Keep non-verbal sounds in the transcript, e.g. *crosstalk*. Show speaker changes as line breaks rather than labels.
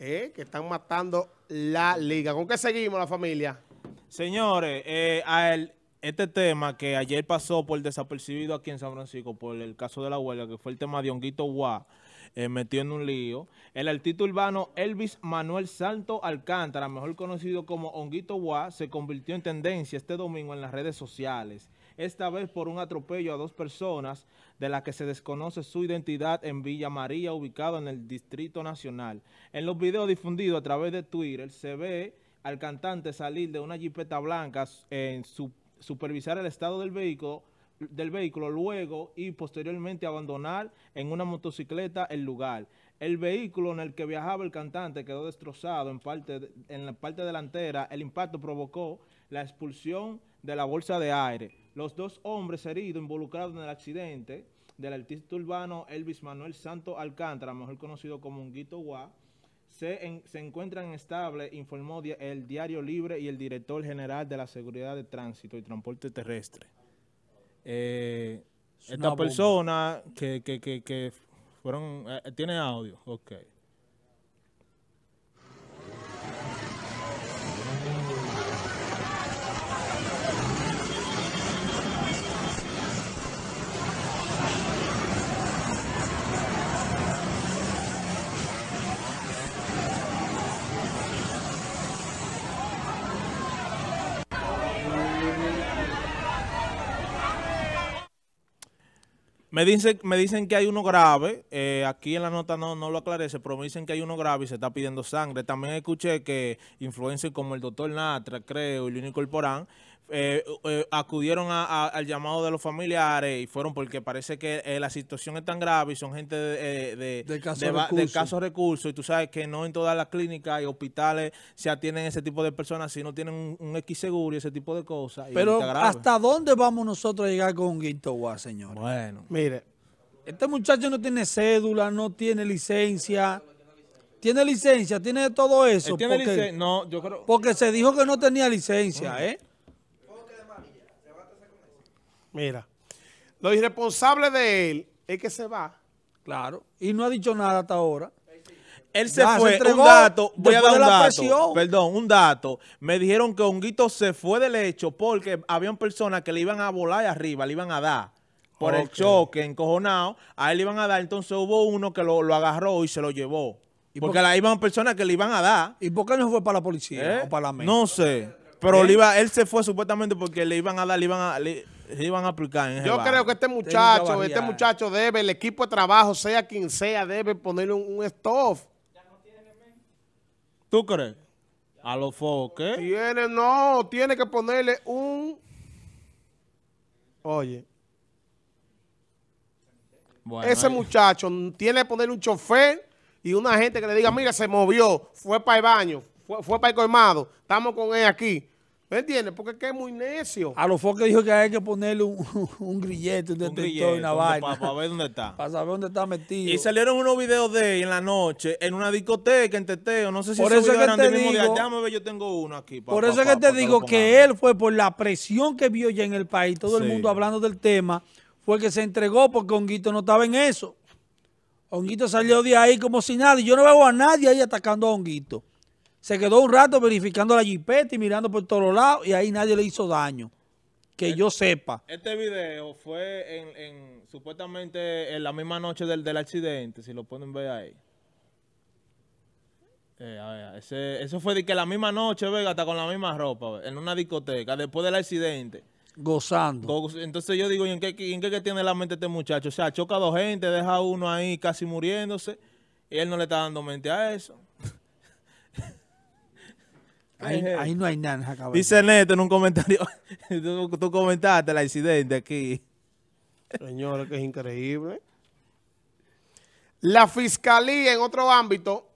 eh, que están matando la liga. ¿Con qué seguimos la familia?
Señores, eh, a el- este tema que ayer pasó por desapercibido aquí en San Francisco por el caso de la huelga, que fue el tema de Honguito Guá, eh, metió en un lío. El artista urbano Elvis Manuel Santo Alcántara, mejor conocido como Honguito Guá, se convirtió en tendencia este domingo en las redes sociales. Esta vez por un atropello a dos personas de las que se desconoce su identidad en Villa María, ubicado en el Distrito Nacional. En los videos difundidos a través de Twitter se ve al cantante salir de una jipeta blanca en su, supervisar el estado del vehículo, luego y posteriormente abandonar en una motocicleta el lugar. El vehículo en el que viajaba el cantante quedó destrozado en, parte en la parte delantera. El impacto provocó la expulsión de la bolsa de aire. Los dos hombres heridos involucrados en el accidente del artista urbano Elvis Manuel Santo Alcántara, mejor conocido como Unguito Guá, se, en- se encuentran estables, informó di- el Diario Libre y el director general de la Seguridad de Tránsito y Transporte Terrestre. Eh,
Es
esta persona que, que, que, que fueron... eh, ¿Tiene audio? Ok. Me dicen, me dicen que hay uno grave, eh, aquí en la nota no, no lo aclarece, pero me dicen que hay uno grave y se está pidiendo sangre. También escuché que influencers como el doctor Natra, creo, y Lini Corporán, eh, eh, acudieron a- a- al llamado de los familiares y fueron porque parece que eh, la situación es tan grave y son gente de, eh, de,
De escasos
de ba- de
recursos.
escasos recursos y tú sabes que no en todas las clínicas y hospitales se atienden ese tipo de personas si no tienen un, un X seguro y ese tipo de cosas. y
Pero. ¿hasta dónde vamos nosotros a llegar con Guito Guá, señor?
Bueno.
Mire,
Este muchacho no tiene cédula, no tiene licencia. Tiene licencia, tiene todo eso.
Él tiene
porque,
No, yo creo...
porque se dijo que no tenía licencia, ¿eh?
Mira. Lo irresponsable de él es que se va.
Claro. Y no ha dicho nada hasta ahora.
Él se
Ya,
fue, un dato, voy a dar un dato,
presión.
perdón, un dato. Me dijeron que Honguito se fue del hecho porque habían personas que le iban a volar arriba, le iban a dar. Por el choque, encojonado, a él le iban a dar. Entonces hubo uno que lo, lo agarró y se lo llevó.
¿Y
porque
por-
la iban personas que le iban a dar.
¿Y por qué no fue para la policía
¿eh?
o para la MEN?
No sé. Pero
¿Eh?
le iba, él se fue supuestamente porque le iban a dar, le iban a, le, iban a aplicar en
Yo creo que este muchacho, este muchacho debe, el equipo de trabajo, sea quien sea, debe ponerle un, un stop.
¿Tú crees? A los foques.
Tiene, no, tiene que ponerle un... Oye,
Bueno,
ese
ahí-
muchacho tiene que ponerle un chofer y una gente que le diga, mira, se movió, fue para el baño, fue, fue para el colmado, estamos con él aquí. ¿Me entiendes? Porque es que es muy necio.
A los foques dijo que hay que ponerle un, *laughs* un grillete, un detector, una vaina.
Para ver dónde está. *laughs*
Para saber dónde está metido.
Y salieron unos videos de él en la noche, en una discoteca, en Teteo. No sé si
Por eso que te
del mismo día.
digo-
Déjame ver, yo tengo uno aquí. pa-
Por eso es
pa-
que te digo que él fue por la presión que vio ya en el país, todo el mundo hablando del tema, fue que se entregó porque Honguito no estaba en eso. Honguito salió de ahí como si nada. Y yo no veo a nadie ahí atacando a Honguito. Se quedó un rato verificando la jipeta y mirando por todos lados y ahí nadie le hizo daño. Que yo sepa.
Este video fue en, en- supuestamente en la misma noche del, del accidente, si lo pueden ver ahí. Eh, a ver, ese, eso fue de que la misma noche, venga, hasta con la misma ropa, en una discoteca, después del accidente.
Gozando.
Go- Entonces yo digo, ¿y en qué, en qué que tiene la mente este muchacho? O sea, choca a dos gente, deja a uno ahí casi muriéndose, y él no le está dando mente a eso.
Ahí, ahí no hay nada en esa cabeza.
Dice Neto en un comentario, *laughs* tú, tú comentaste el accidente aquí.
Señores, que es increíble. La fiscalía en otro ámbito